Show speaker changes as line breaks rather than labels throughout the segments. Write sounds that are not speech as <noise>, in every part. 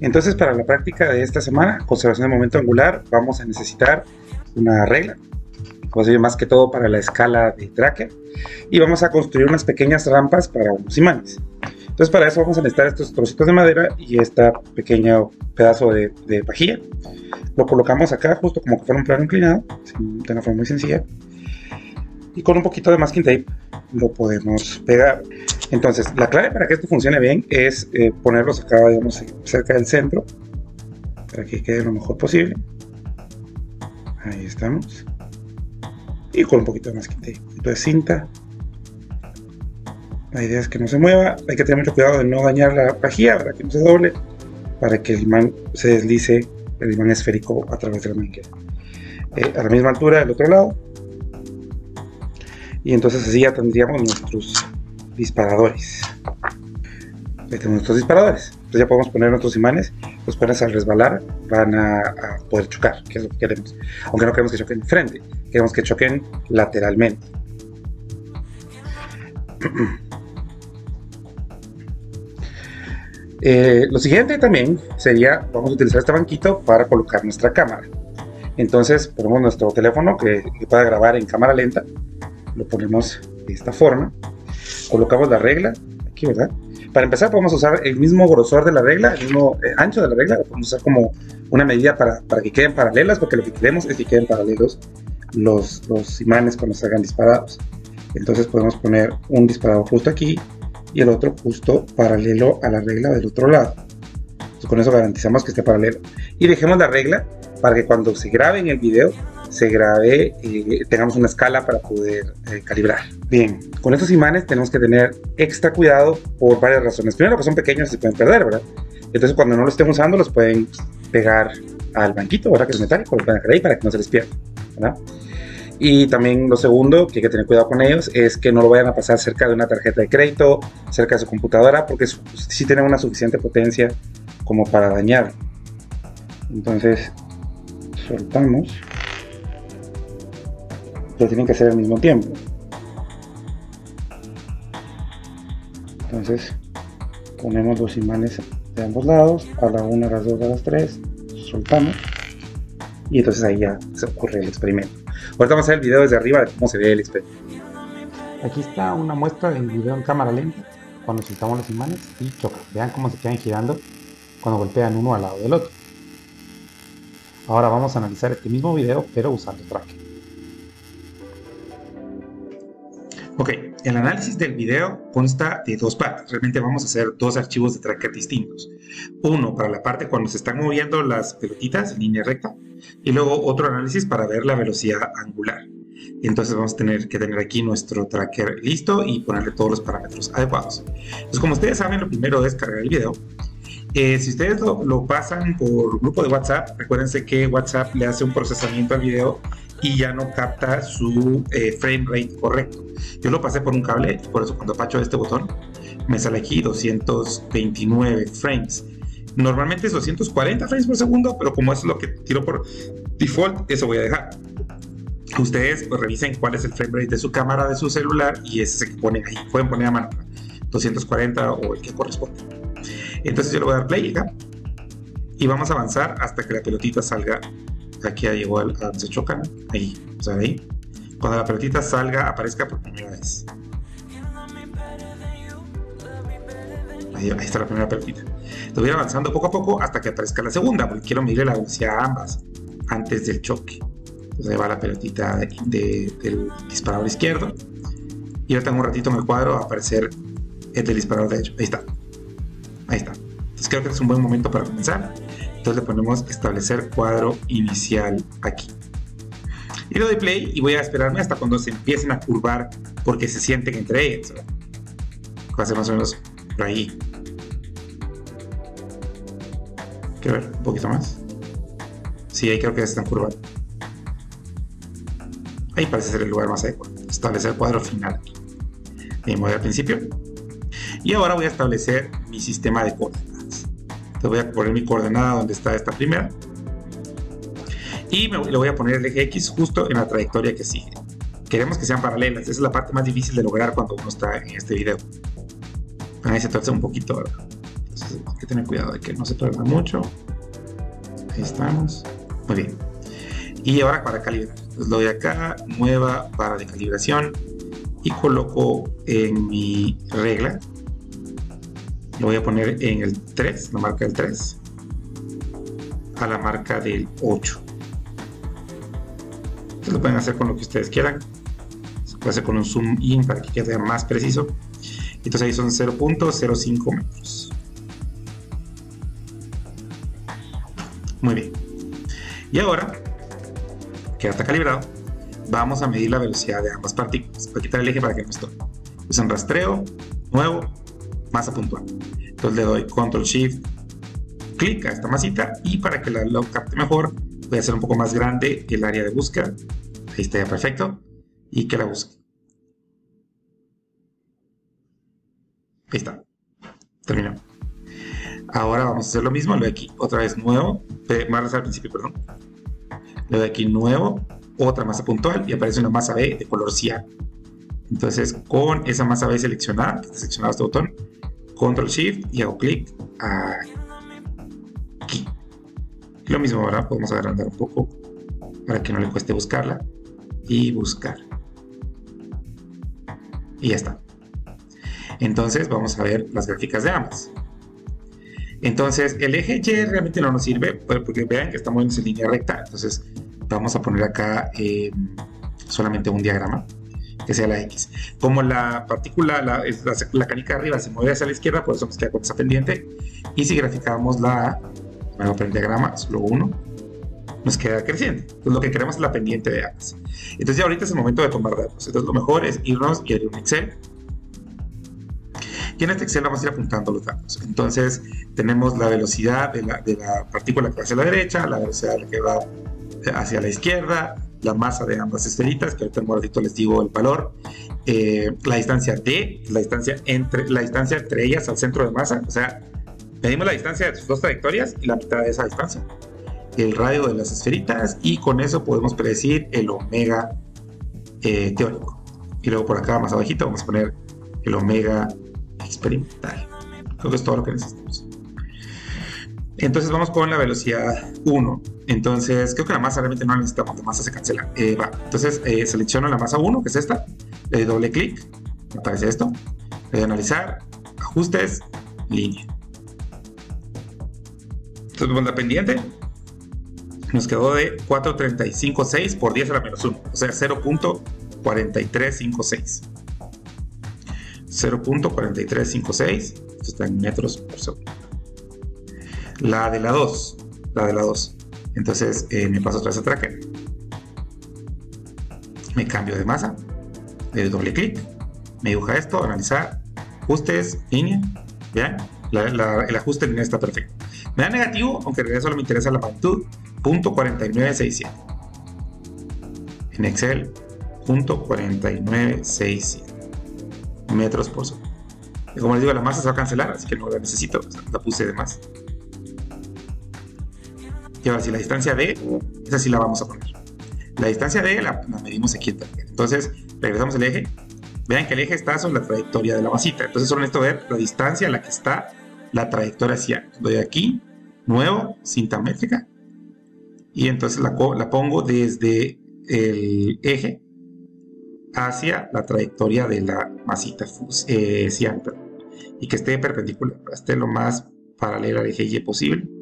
Entonces, para la práctica de esta semana, conservación de momento angular, vamos a necesitar una regla, más que todo para la escala de tracker, y vamos a construir unas pequeñas rampas para unos imanes. Entonces, para eso vamos a necesitar estos trocitos de madera y este pequeño pedazo de, de pajilla. Lo colocamos acá, justo como que fuera un plano inclinado, de una forma muy sencilla. Y con un poquito de masking tape lo podemos pegar. Entonces, la clave para que esto funcione bien es eh, ponerlos acá, digamos, cerca del centro, para que quede lo mejor posible. Ahí estamos. Y con un poquito de de cinta. La idea es que no se mueva, hay que tener mucho cuidado de no dañar la pajilla para que no se doble, para que el imán se deslice, el imán esférico a través de la manguera. Eh, a la misma altura del otro lado. Y entonces así ya tendríamos nuestros disparadores. Ahí nuestros disparadores. Entonces ya podemos poner nuestros imanes. Los cuales al resbalar van a, a, poder chocar, que es lo que queremos. Aunque no queremos que choquen frente, queremos que choquen lateralmente. <clears throat> Eh, lo siguiente también sería, vamos a utilizar este banquito para colocar nuestra cámara. Entonces ponemos nuestro teléfono que, que pueda grabar en cámara lenta, lo ponemos de esta forma, colocamos la regla, aquí verdad, para empezar podemos usar el mismo grosor de la regla, el mismo eh, ancho de la regla, lo usar como una medida para, para, que queden paralelas, porque lo que queremos es que queden paralelos los, los imanes cuando se hagan disparados. Entonces podemos poner un disparador justo aquí y el otro justo paralelo a la regla del otro lado. Entonces, con eso garantizamos que esté paralelo. Y dejemos la regla para que cuando se grabe en el video se grabe, eh, tengamos una escala para poder eh, calibrar. Bien, con estos imanes tenemos que tener extra cuidado por varias razones. Primero, que son pequeños y se pueden perder, ¿verdad? Entonces, cuando no los estén usando, los pueden pegar al banquito, ¿verdad? Que es metálico, dejar ahí para que no se les pierda, ¿verdad? Y también lo segundo que hay que tener cuidado con ellos es que no lo vayan a pasar cerca de una tarjeta de crédito, cerca de su computadora, porque sí tienen una suficiente potencia como para dañar. Entonces, soltamos. Pero tienen que hacer al mismo tiempo. Entonces, ponemos los imanes de ambos lados, a la una, a las dos, a las tres, soltamos. Y entonces ahí ya se ocurre el experimento. Ahorita vamos a ver el video desde arriba de cómo se ve el experimento. Aquí está una muestra del video en cámara lenta cuando soltamos los imanes y chocan. Vean cómo se quedan girando cuando golpean uno al lado del otro. Ahora vamos a analizar este mismo video pero usando tracker. Ok, el análisis del video consta de dos partes. Realmente vamos a hacer dos archivos de tracker distintos. Uno para la parte cuando se están moviendo las pelotitas en línea recta y luego otro análisis para ver la velocidad angular. Entonces vamos a tener que tener aquí nuestro tracker listo y ponerle todos los parámetros adecuados. Entonces como ustedes saben, lo primero es cargar el video. Eh, si ustedes lo, lo, pasan por grupo de WhatsApp, recuérdense que WhatsApp le hace un procesamiento al video y ya no capta su eh, frame rate correcto. Yo lo pasé por un cable, por eso cuando pacho este botón me sale aquí 229 frames. Normalmente es 240 frames por segundo, pero como es lo que tiro por default, eso voy a dejar. Ustedes pues, revisen cuál es el frame rate de su cámara, de su celular y ese que ponen ahí. Pueden poner a mano 240 o el que corresponde. Entonces yo le voy a dar play acá y vamos a avanzar hasta que la pelotita salga aquí ya llegó al, a, se chocan ahí, o sea, ahí. Cuando la pelotita salga, aparezca por primera vez. Ahí, ahí, está la primera pelotita. Voy avanzando poco a poco hasta que aparezca la segunda, porque quiero medir la velocidad a ambas antes del choque. Entonces ahí va la pelotita de, de, del disparador izquierdo. Y ahora tengo un ratito en el cuadro a aparecer el del disparador derecho. Ahí está. Ahí está. Entonces creo que es un buen momento para comenzar. Entonces le ponemos establecer cuadro inicial aquí. Y le doy play y voy a esperarme hasta cuando se empiecen a curvar porque se sienten entre ellos. Va a ser más o menos por ahí. Quiero ver un poquito más. Sí, ahí creo que se están curvando. Ahí parece ser el lugar más adecuado. Establecer cuadro final. Bien, voy al principio. Y ahora voy a establecer mi sistema de coordenadas. Entonces voy a poner mi coordenada donde está esta primera. Y me, le voy a poner el eje X justo en la trayectoria que sigue. Queremos que sean paralelas. Esa es la parte más difícil de lograr cuando uno está en este video. Ahí se torce un poquito, ¿verdad? hay que tener cuidado de que no se pierda mucho. Ahí estamos. Muy bien. Y ahora para calibrar. Pues doy acá, nueva barra de calibración y coloco en mi regla. Lo voy a poner en el 3, la marca del 3, a la marca del 8. Ustedes lo pueden hacer con lo que ustedes quieran. Se puede hacer con un zoom in para que quede más preciso. Entonces ahí son 0.05 metros. Muy bien. Y ahora que ya está calibrado, vamos a medir la velocidad de ambas partículas. Voy a quitar el eje para que no estorbe. Es un rastreo, nuevo, masa puntual. Entonces le doy control shift, clic a esta masita y para que la lo capte mejor, voy a hacer un poco más grande el área de búsqueda. Ahí está ya perfecto. Y que la busque. Ahí está. Terminó. Ahora vamos a hacer lo mismo. Le doy aquí otra vez nuevo. Más al principio, perdón. Le doy aquí nuevo. Otra masa puntual. Y aparece una masa B de color cian. Entonces, con esa masa B seleccionada, seleccionado este botón, control shift y hago clic aquí. Lo mismo ahora podemos agrandar un poco para que no le cueste buscarla y buscar. Y ya está. Entonces vamos a ver las gráficas de ambas. Entonces el eje Y realmente no nos sirve porque vean que estamos en línea recta. Entonces vamos a poner acá eh, solamente un diagrama que sea la X. Como la partícula, la, la, canica de arriba se mueve hacia la izquierda, por eso nos queda con esa pendiente. Y si graficamos la bueno, el diagrama, solo uno, nos queda creciente. Entonces lo que queremos es la pendiente de ambas. Entonces ya ahorita es el momento de tomar datos. Entonces lo mejor es irnos y abrir un Excel y en este Excel vamos a ir apuntando los datos. Entonces tenemos la velocidad de la, de la partícula que va hacia la derecha, la velocidad que va hacia la izquierda, la masa de ambas esferitas, que ahorita en moradito les digo el valor, eh, la distancia D, la distancia, entre, la distancia entre ellas al centro de masa, o sea, medimos la distancia de sus dos trayectorias y la mitad de esa distancia, el radio de las esferitas y con eso podemos predecir el omega eh, teórico. Y luego por acá más abajito vamos a poner el omega experimental. Creo que es todo lo que necesitamos. Entonces vamos con la velocidad 1. Entonces creo que la masa realmente no la necesitamos, la masa se cancela. Eh. Entonces eh, selecciono la masa 1, que es esta, le doy doble clic, aparece esto, le doy analizar, ajustes, línea. Entonces vamos a la pendiente, nos quedó de 435.6 por 10 a la menos 1, o sea 0.4356. 0.4356, esto está en metros por segundo. La de la 2, la de la 2. Entonces eh, me paso otra vez a tracker. Me cambio de masa, le doy doble clic, me dibuja esto, analizar, ajustes, línea. Vean, el ajuste en línea está perfecto. Me da negativo, aunque en realidad solo me interesa la magnitud, punto 4967. En Excel, punto 4967 metros por segundo. Como les digo, la masa se va a cancelar, así que no la necesito, la puse de más. Ahora, si la distancia D, esa sí la vamos a poner. La distancia D la, medimos aquí. Entonces, regresamos al eje. Vean que el eje está sobre la trayectoria de la masita. Entonces, solo necesito ver la distancia en la que está la trayectoria hacia. Doy aquí, nuevo, cinta métrica. Y entonces la, la pongo desde el eje hacia la trayectoria de la masita eh, y que esté perpendicular, esté lo más paralela al eje Y posible.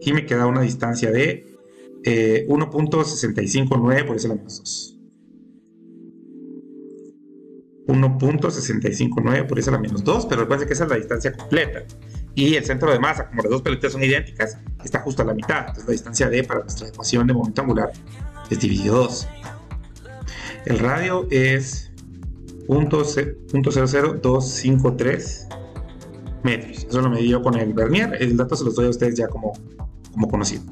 Y me queda una distancia de 1.659 eh, por eso la menos 2. 1.659 por eso la menos 2, pero recuerden que esa es la distancia completa. Y el centro de masa, como las dos pelotas son idénticas, está justo a la mitad. Entonces la distancia D para nuestra ecuación de momento angular es dividido 2. El radio es .00253 metros. Eso lo medí yo con el Vernier. El dato se los doy a ustedes ya como, como conocido.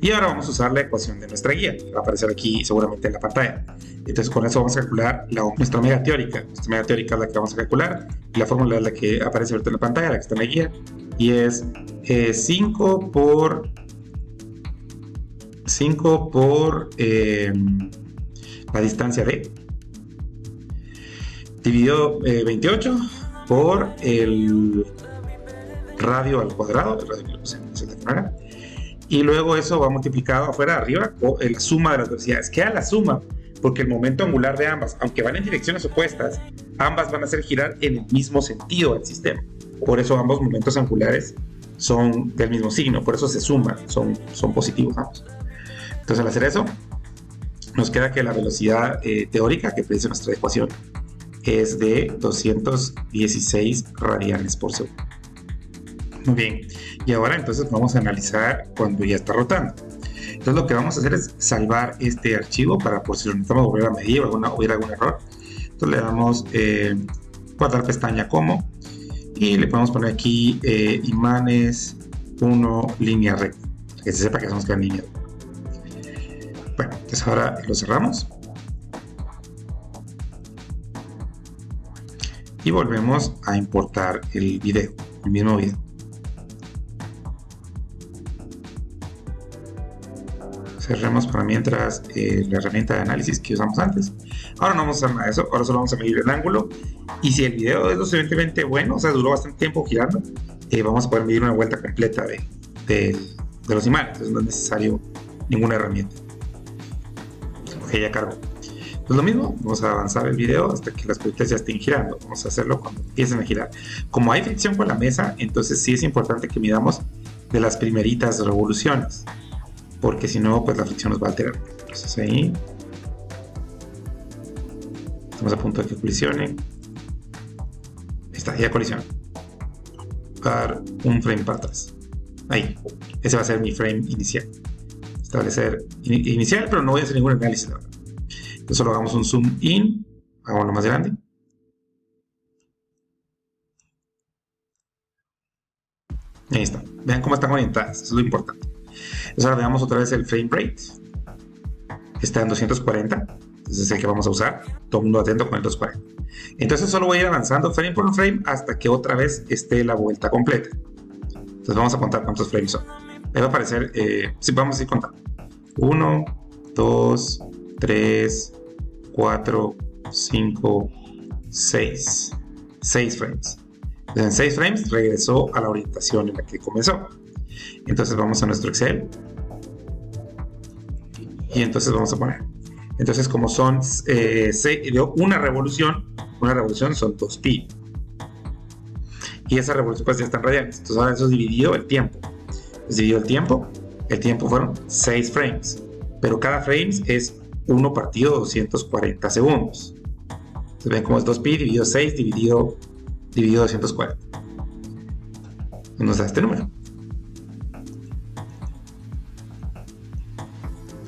Y ahora vamos a usar la ecuación de nuestra guía, va a aparecer aquí seguramente en la pantalla. Entonces con eso vamos a calcular la, nuestra omega teórica. Nuestra omega teórica es la que vamos a calcular y la fórmula es la que aparece ahorita en la pantalla, la que está en la guía. Y es 5 eh, por 5 por eh, la distancia de dividido 28 eh, por el radio al cuadrado, el radio que y luego eso va multiplicado afuera arriba con la suma de las velocidades. Queda la suma porque el momento angular de ambas, aunque van en direcciones opuestas, ambas van a hacer girar en el mismo sentido del sistema. Por eso ambos momentos angulares son del mismo signo, por eso se suman, son, son positivos ambos. Entonces al hacer eso, nos queda que la velocidad eh, teórica que predice nuestra ecuación es de 216 radianes por segundo. Muy bien, y ahora entonces vamos a analizar cuando ya está rotando. Entonces lo que vamos a hacer es salvar este archivo para por si lo necesitamos volver a medir o hubiera algún error. Entonces le damos eh, guardar pestaña como y le podemos poner aquí eh, imanes 1 línea recta, que se sepa que somos que en línea. Bueno, entonces ahora lo cerramos. Y volvemos a importar el video, el mismo video. Cerremos para mientras eh, la herramienta de análisis que usamos antes. Ahora no vamos a hacer nada de eso, ahora solo vamos a medir el ángulo. Y si el video es lo suficientemente bueno, o sea, duró bastante tiempo girando, eh, vamos a poder medir una vuelta completa de, de, los imanes. Entonces no es necesario ninguna herramienta. Ok, ya cargo. Pues lo mismo, vamos a avanzar el video hasta que las pelotas ya estén girando. Vamos a hacerlo cuando empiecen a girar. Como hay fricción con la mesa, entonces sí es importante que midamos de las primeritas revoluciones porque si no, pues la fricción nos va a alterar. Entonces ahí estamos a punto de que colisione. Está, ya colisiona. Dar un frame para atrás. Ahí. Ese va a ser mi frame inicial. Establecer inicial, pero no voy a hacer ningún análisis, Entonces solo hagamos un zoom in. lo más grande. Ahí está. Vean cómo están orientadas. Eso es lo importante. Entonces ahora veamos otra vez el frame rate. Está en 240. Entonces es el que vamos a usar. Todo el mundo atento con el 240. Entonces solo voy a ir avanzando frame por frame hasta que otra vez esté la vuelta completa. Entonces vamos a contar cuántos frames son. Ahí va a aparecer, eh, sí, vamos a ir contando. 1, 2, 3, 4, 5, 6. 6 frames. Entonces en 6 frames regresó a la orientación en la que comenzó. Entonces vamos a nuestro Excel. Y entonces vamos a poner. Entonces como son eh, una revolución, una revolución son 2 pi. Y esa revolución pues ya está en radianes. Entonces ahora eso es dividido el tiempo. Es dividido el tiempo. El tiempo fueron 6 frames. Pero cada frame es 1 partido 240 segundos. Entonces ven cómo es 2pi dividido 6 dividido, dividido 240. Nos da este número.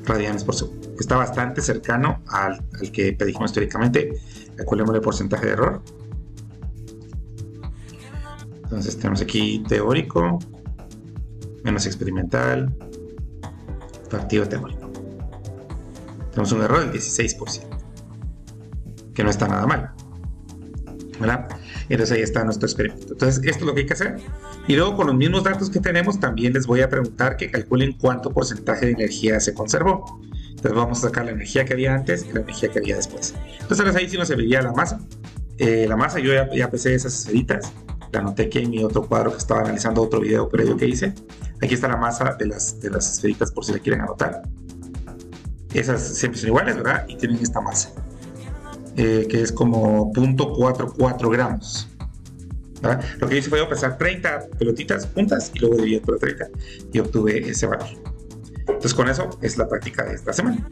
Radianes por segundo. Está bastante cercano al, que predijimos históricamente. Calculemos el porcentaje de error. Entonces tenemos aquí teórico, menos experimental, partido teórico. Tenemos un error del 16%, que no está nada mal. ¿verdad? Entonces ahí está nuestro experimento. Entonces esto es lo que hay que hacer. Y luego con los mismos datos que tenemos también les voy a preguntar que calculen cuánto porcentaje de energía se conservó. Entonces vamos a sacar la energía que había antes y la energía que había después. Entonces ahí sí nos serviría la masa. Eh, la masa, yo ya, pesé esas esferitas. La anoté aquí en mi otro cuadro que estaba analizando otro video previo que hice. Aquí está la masa de las, de las esferitas por si la quieren anotar. Esas siempre son iguales, ¿verdad? Y tienen esta masa. Eh, que es como 0.44 gramos. Lo que hice fue pesar 30 pelotitas juntas y luego dividí por 30 y obtuve ese valor. Entonces con eso es la práctica de esta semana.